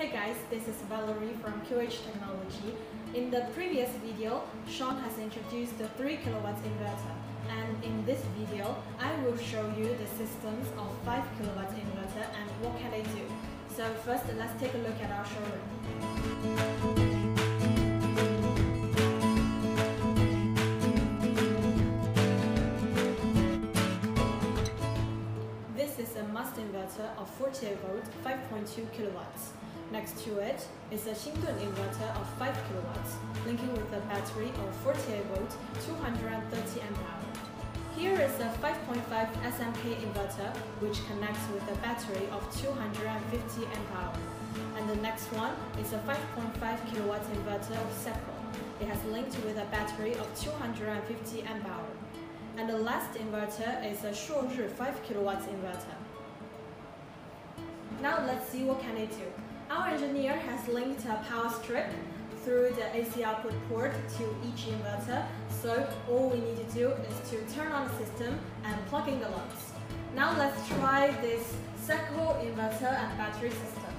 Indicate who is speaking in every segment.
Speaker 1: Hey guys, this is Valerie from QH Technology. In the previous video, Sean has introduced the 3 kilowatts inverter. And in this video, I will show you the systems of 5 kilowatts inverter and what can they do. So first, let's take a look at our showroom. This is a MUST inverter of 48 volt, 5.2 kilowatts. Next to it is a Xindun inverter of 5 kilowatts, linking with a battery of 48 volt, 230 Ah. Here is a 5.5 SMK inverter, which connects with a battery of 250 Ah. And the next one is a 5.5 kilowatt inverter of SAKO. It has linked with a battery of 250 Ah. And the last inverter is a Shuozhi 5 kilowatts inverter. Now let's see what can it do. Our engineer has linked a power strip through the AC output port to each inverter, so all we need to do is to turn on the system and plug in the loads. Now let's try this SAKO inverter and battery system.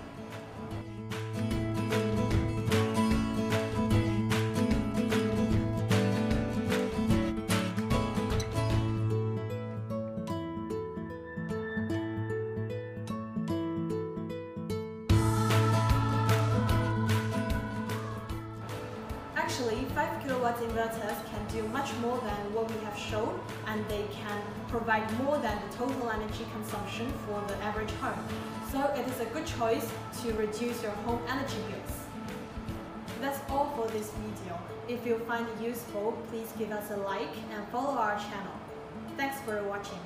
Speaker 1: Actually, 5 kilowatt inverters can do much more than what we have shown and they can provide more than the total energy consumption for the average home. So it is a good choice to reduce your home energy bills. That's all for this video. If you find it useful, please give us a like and follow our channel. Thanks for watching.